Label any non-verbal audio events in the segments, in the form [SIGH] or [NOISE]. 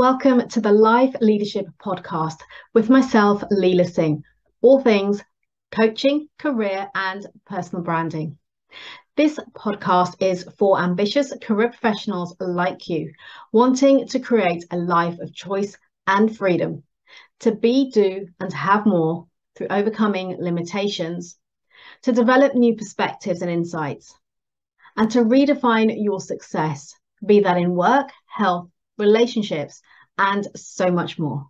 Welcome to the Life Leadership Podcast with myself, Leila Singh, all things coaching, career, and personal branding. This podcast is for ambitious career professionals like you, wanting to create a life of choice and freedom, to be, do, and have more through overcoming limitations, to develop new perspectives and insights, and to redefine your success, be that in work, health, relationships, and so much more.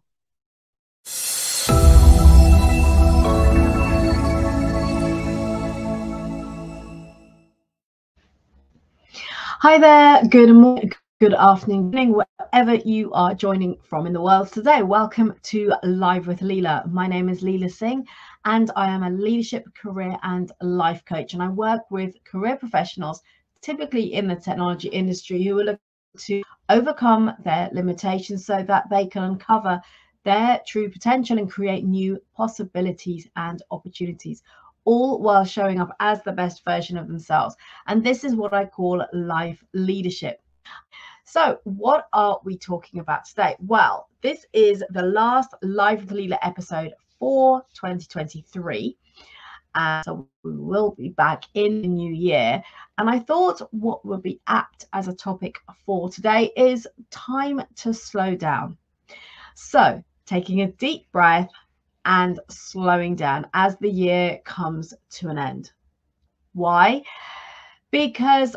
Hi there, good morning, good afternoon, wherever you are joining from in the world today. Welcome to Live with Leila. My name is Leila Singh, and I am a leadership, career, and life coach. And I work with career professionals, typically in the technology industry, who are looking to overcome their limitations so that they can uncover their true potential and create new possibilities and opportunities, all while showing up as the best version of themselves. And this is what I call life leadership. So, what are we talking about today? Well, this is the last Live with Leila episode for 2023. And so we will be back in the new year. And I thought what would be apt as a topic for today is time to slow down. So, taking a deep breath and slowing down as the year comes to an end. Why? Because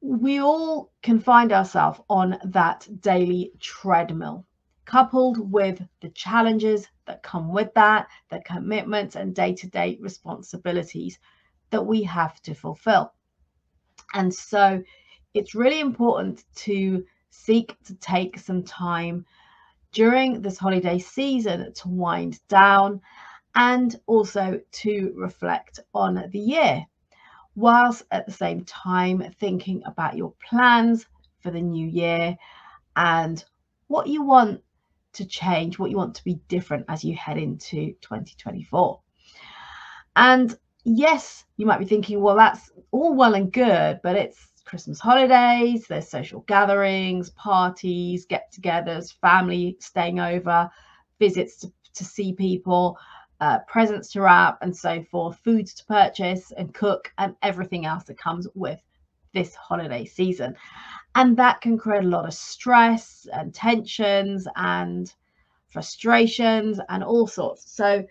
we all can find ourselves on that daily treadmill coupled with the challenges that come with that, the commitments and day to day responsibilities that we have to fulfill. And so it's really important to seek to take some time during this holiday season to wind down and also to reflect on the year, whilst at the same time thinking about your plans for the new year and what you want to change, what you want to be different as you head into 2024. And yes, you might be thinking, well, that's all well and good, but it's Christmas holidays, there's social gatherings, parties, get togethers, family staying over, visits to, to see people, uh, presents to wrap, and so forth, foods to purchase and cook, and everything else that comes with this holiday season. And that can create a lot of stress and tensions and frustrations and all sorts. So,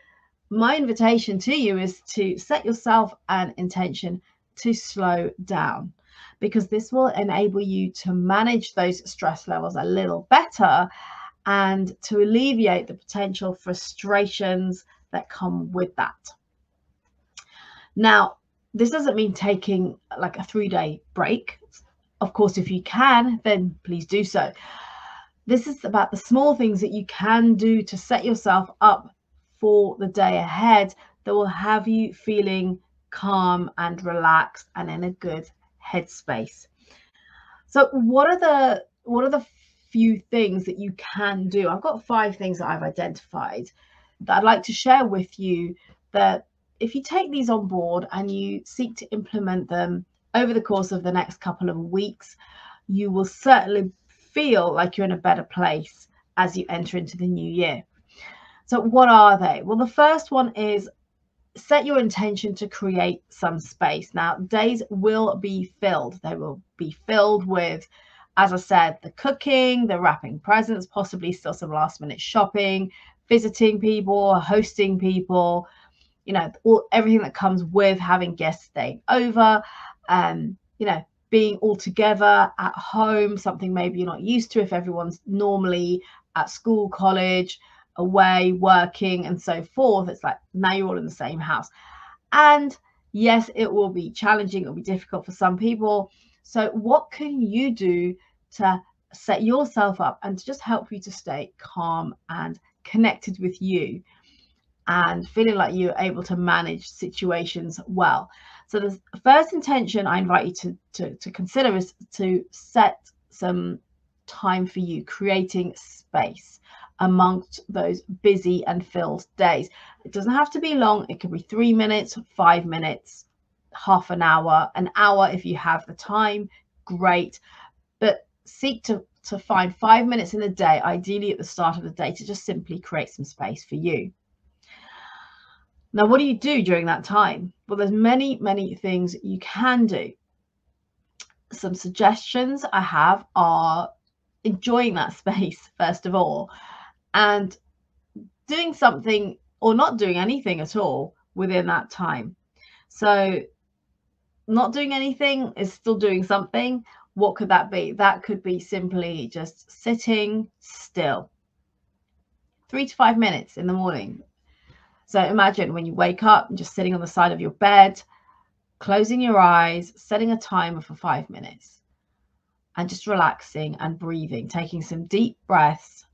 my invitation to you is to set yourself an intention to slow down because this will enable you to manage those stress levels a little better and to alleviate the potential frustrations that come with that. Now, this doesn't mean taking like a three day break. Of course, if you can, then please do so. This is about the small things that you can do to set yourself up for the day ahead that will have you feeling calm and relaxed and in a good headspace. So what are the what are the few things that you can do? I've got five things that I've identified that I'd like to share with you that if you take these on board and you seek to implement them over the course of the next couple of weeks, you will certainly feel like you're in a better place as you enter into the new year. So, what are they? Well, the first one is set your intention to create some space. Now, days will be filled. They will be filled with, as I said, the cooking, the wrapping presents, possibly still some last minute shopping, visiting people, hosting people, you know, all everything that comes with having guests staying over, um, you know, being all together at home, something maybe you're not used to if everyone's normally at school, college, away, working, and so forth. It's like now you're all in the same house. And yes, it will be challenging, it will be difficult for some people. So, what can you do to set yourself up and to just help you to stay calm and connected with you and feeling like you're able to manage situations well? So the first intention I invite you to, to, to consider is to set some time for you, creating space amongst those busy and filled days. It doesn't have to be long. It could be three minutes, five minutes, half an hour, an hour if you have the time. Great. But seek to to find five minutes in the day, ideally at the start of the day, to just simply create some space for you. Now, what do you do during that time? Well, there's many, many things you can do. Some suggestions I have are enjoying that [LAUGHS] space, first of all, and doing something or not doing anything at all within that time. So, not doing anything is still doing something. What could that be? That could be simply just sitting still. Three to five minutes in the morning. So imagine when you wake up and just sitting on the side of your bed, closing your eyes, setting a timer for five minutes, and just relaxing and breathing, taking some deep breaths.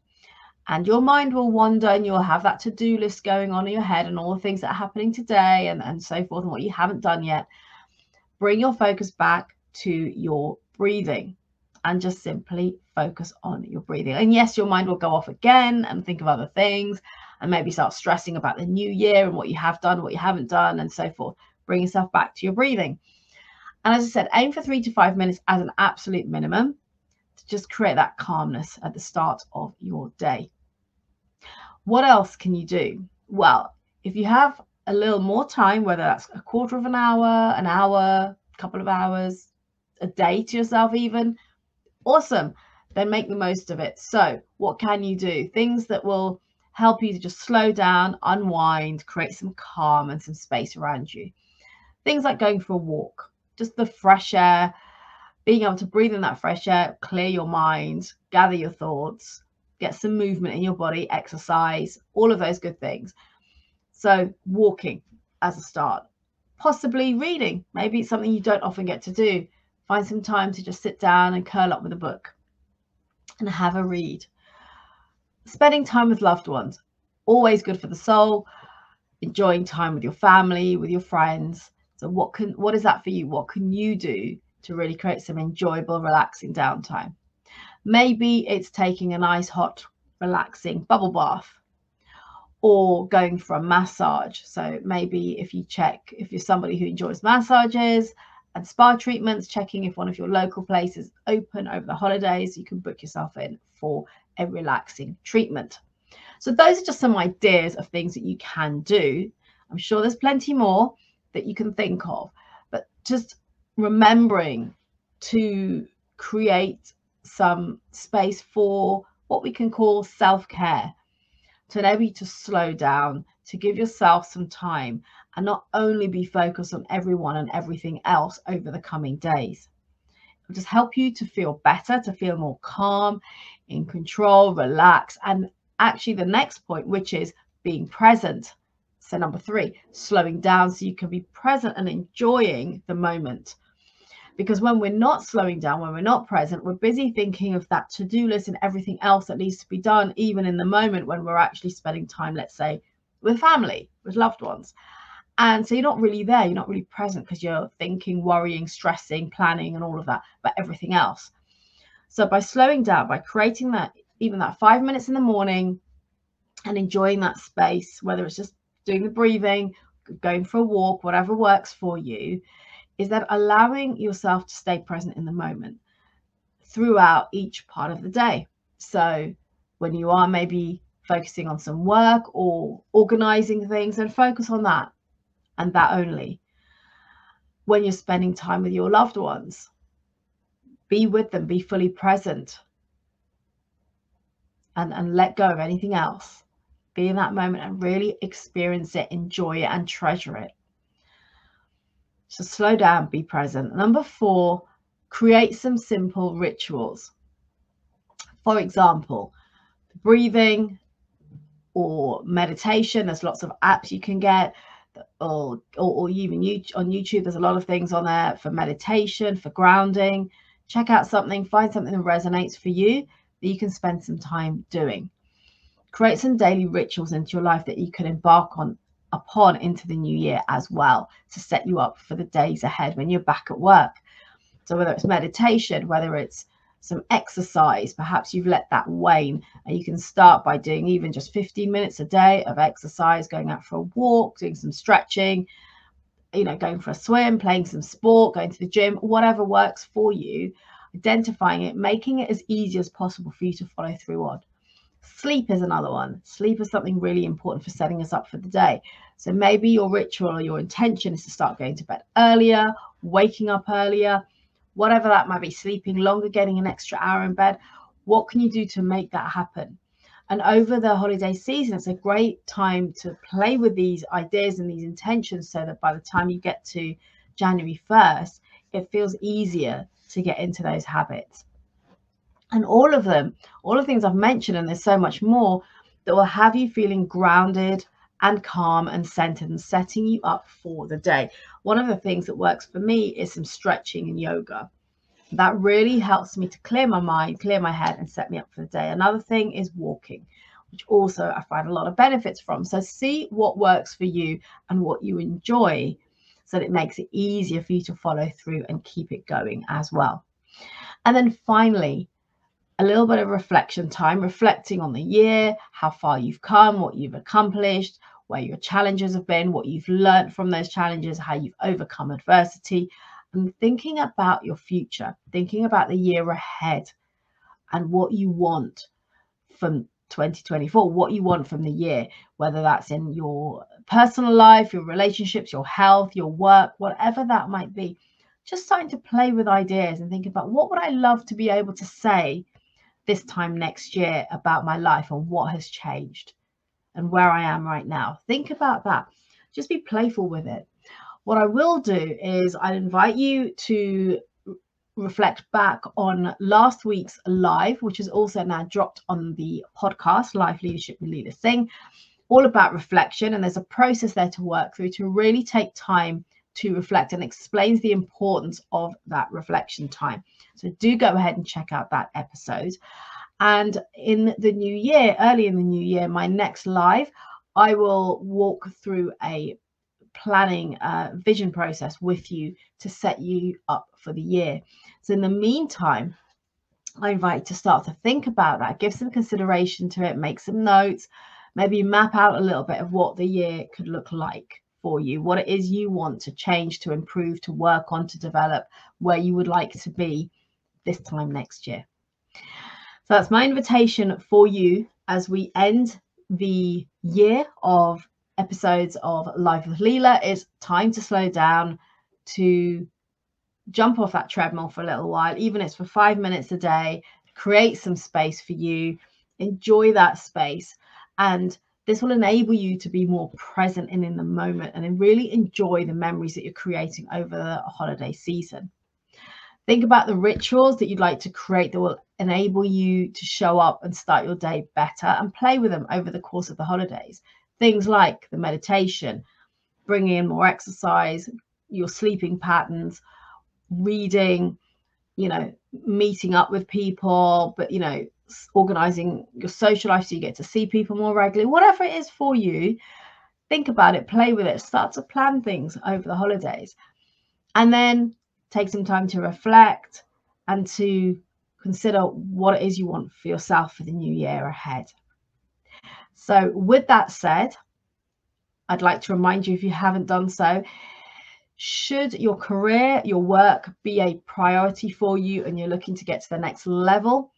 And your mind will wander and you'll have that to do list going on in your head and all the things that are happening today and, and so forth and what you haven't done yet bring your focus back to your breathing and just simply focus on your breathing. And yes, your mind will go off again and think of other things and maybe start stressing about the new year and what you have done, what you haven't done, and so forth. Bring yourself back to your breathing. And as I said, aim for three to five minutes as an absolute minimum to just create that calmness at the start of your day. What else can you do? Well, if you have a little more time, whether that's a quarter of an hour, an hour, a couple of hours, a day to yourself, even, awesome. Then make the most of it. So, what can you do? Things that will help you to just slow down, unwind, create some calm and some space around you. Things like going for a walk, just the fresh air, being able to breathe in that fresh air, clear your mind, gather your thoughts, get some movement in your body, exercise, all of those good things. So, walking as a start, possibly reading. Maybe it's something you don't often get to do. Find some time to just sit down and curl up with a book and have a read. Spending time with loved ones, always good for the soul. Enjoying time with your family, with your friends. So, what can what is that for you? What can you do to really create some enjoyable, relaxing downtime? Maybe it's taking a nice, hot, relaxing bubble bath or going for a massage. So maybe if you check, if you're somebody who enjoys massages and spa treatments, checking if one of your local places open over the holidays, you can book yourself in for a relaxing treatment. So those are just some ideas of things that you can do. I'm sure there's plenty more that you can think of, but just remembering to create some space for what we can call self-care to enable you to slow down, to give yourself some time and not only be focused on everyone and everything else over the coming days. It'll just help you to feel better, to feel more calm, in control, relax. And actually, the next point, which is being present. So, number three, slowing down so you can be present and enjoying the moment because when we're not slowing down, when we're not present, we're busy thinking of that to do list and everything else that needs to be done, even in the moment when we're actually spending time, let's say, with family, with loved ones. And so you're not really there, you're not really present because you're thinking, worrying, stressing, planning, and all of that, but everything else. So by slowing down, by creating that, even that five minutes in the morning and enjoying that space, whether it's just doing the breathing, going for a walk, whatever works for you, is that allowing yourself to stay present in the moment throughout each part of the day. So when you are maybe focusing on some work or organizing things, and focus on that and that only. When you're spending time with your loved ones, be with them, be fully present, and, and let go of anything else. Be in that moment and really experience it, enjoy it, and treasure it. So slow down, be present. Number four, create some simple rituals. For example, breathing or meditation. There's lots of apps you can get, or, or, or even you, on YouTube, there's a lot of things on there for meditation, for grounding. Check out something, find something that resonates for you that you can spend some time doing. Create some daily rituals into your life that you can embark on upon into the new year as well to set you up for the days ahead when you're back at work. So, whether it's meditation, whether it's some exercise, perhaps you've let that wane, and you can start by doing even just 15 minutes a day of exercise, going out for a walk, doing some stretching, you know, going for a swim, playing some sport, going to the gym, whatever works for you. identifying it, making it as easy as possible for you to follow through on. Sleep is another one. Sleep is something really important for setting us up for the day. So maybe your ritual or your intention is to start going to bed earlier, waking up earlier, whatever that might be, sleeping longer, getting an extra hour in bed. What can you do to make that happen? And over the holiday season, it's a great time to play with these ideas and these intentions so that by the time you get to January 1st, it feels easier to get into those habits. And all of them, all the things I've mentioned, and there's so much more that will have you feeling grounded and calm and centered and setting you up for the day. One of the things that works for me is some stretching and yoga. That really helps me to clear my mind, clear my head, and set me up for the day. Another thing is walking, which also I find a lot of benefits from. So see what works for you and what you enjoy so that it makes it easier for you to follow through and keep it going as well. And then finally, a little bit of reflection time, reflecting on the year, how far you've come, what you've accomplished, where your challenges have been, what you've learned from those challenges, how you've overcome adversity, and thinking about your future, thinking about the year ahead and what you want from 2024, what you want from the year, whether that's in your personal life, your relationships, your health, your work, whatever that might be. Just starting to play with ideas and think about what would I love to be able to say this time next year about my life and what has changed and where I am right now. Think about that. Just be playful with it. What I will do is I invite you to reflect back on last week's live, which is also now dropped on the podcast, Life Leadership with Leila Singh, all about reflection. And there's a process there to work through to really take time to reflect and explains the importance of that reflection time. So do go ahead and check out that episode. And in the new year, early in the new year, my next live, I will walk through a planning uh, vision process with you to set you up for the year. So in the meantime, I invite you to start to think about that, give some consideration to it, make some notes, maybe map out a little bit of what the year could look like for you, what it is you want to change, to improve, to work on, to develop, where you would like to be this time next year. So that's my invitation for you as we end the year of episodes of Life with Leila. It's time to slow down, to jump off that treadmill for a little while, even if it's for five minutes a day, create some space for you, enjoy that space. And this will enable you to be more present and in the moment and really enjoy the memories that you're creating over the holiday season. Think about the rituals that you'd like to create that will enable you to show up and start your day better and play with them over the course of the holidays. Things like the meditation, bringing in more exercise, your sleeping patterns, reading, you know, meeting up with people, but, you know, organizing your social life so you get to see people more regularly, whatever it is for you, think about it, play with it, start to plan things over the holidays. And then take some time to reflect and to consider what it is you want for yourself for the new year ahead. So, with that said, I'd like to remind you if you haven't done so, should your career, your work be a priority for you and you're looking to get to the next level,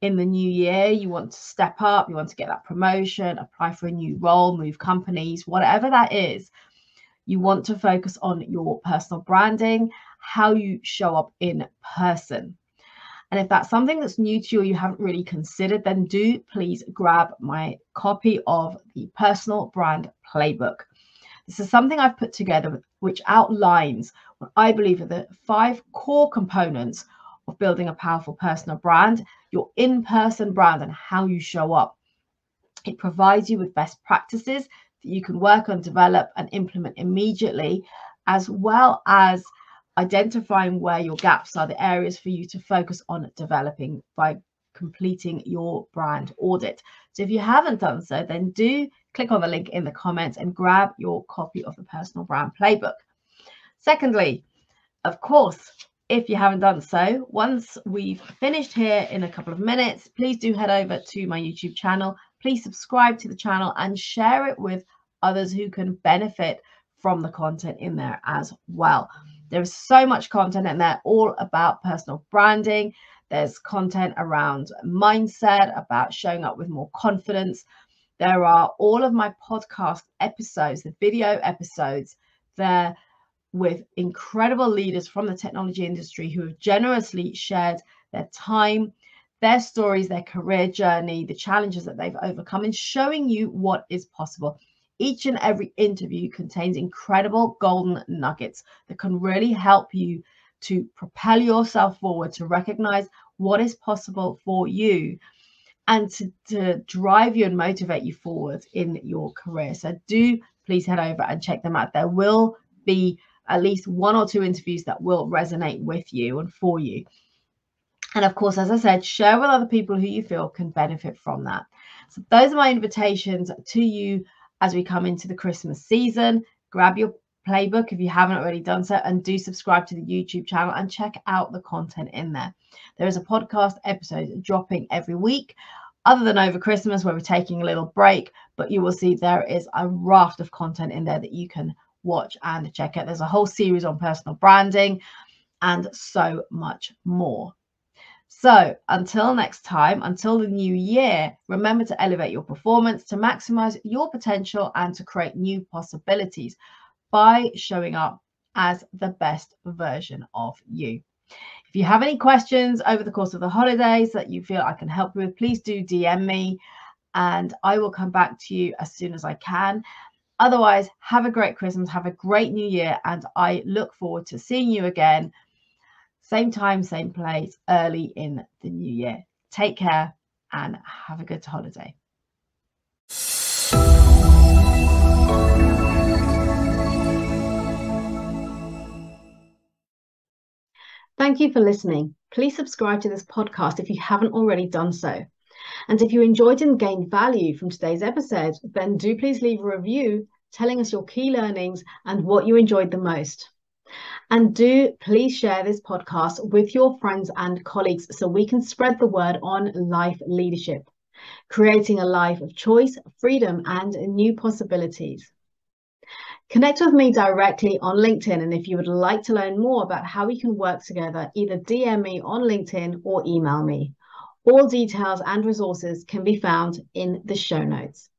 in the new year, you want to step up, you want to get that promotion, apply for a new role, move companies, whatever that is, you want to focus on your personal branding, how you show up in person. And if that's something that's new to you or you haven't really considered, then do please grab my copy of the Personal Brand Playbook. This is something I've put together which outlines what I believe are the five core components of building a powerful personal brand, your in person brand, and how you show up. It provides you with best practices that you can work on, develop, and implement immediately, as well as identifying where your gaps are, the areas for you to focus on developing by completing your brand audit. So if you haven't done so, then do click on the link in the comments and grab your copy of the personal brand playbook. Secondly, of course, if you haven't done so, once we've finished here in a couple of minutes, please do head over to my YouTube channel. Please subscribe to the channel and share it with others who can benefit from the content in there as well. There is so much content in there, all about personal branding. There's content around mindset, about showing up with more confidence. There are all of my podcast episodes, the video episodes there with incredible leaders from the technology industry who have generously shared their time, their stories, their career journey, the challenges that they've overcome, and showing you what is possible. Each and every interview contains incredible golden nuggets that can really help you to propel yourself forward, to recognize what is possible for you, and to, to drive you and motivate you forward in your career. So, do please head over and check them out. There will be at least one or two interviews that will resonate with you and for you. And of course, as I said, share with other people who you feel can benefit from that. So, those are my invitations to you as we come into the Christmas season. Grab your playbook if you haven't already done so, and do subscribe to the YouTube channel and check out the content in there. There is a podcast episode dropping every week, other than over Christmas, where we're taking a little break, but you will see there is a raft of content in there that you can watch and check out. There's a whole series on personal branding and so much more. So until next time, until the new year, remember to elevate your performance, to maximize your potential, and to create new possibilities by showing up as the best version of you. If you have any questions over the course of the holidays that you feel I can help you with, please do DM me and I will come back to you as soon as I can. Otherwise, have a great Christmas, have a great new year, and I look forward to seeing you again, same time, same place, early in the new year. Take care and have a good holiday. Thank you for listening. Please subscribe to this podcast if you haven't already done so. And if you enjoyed and gained value from today's episode, then do please leave a review telling us your key learnings and what you enjoyed the most. And do please share this podcast with your friends and colleagues so we can spread the word on life leadership, creating a life of choice, freedom, and new possibilities. Connect with me directly on LinkedIn. And if you would like to learn more about how we can work together, either DM me on LinkedIn or email me. All details and resources can be found in the show notes.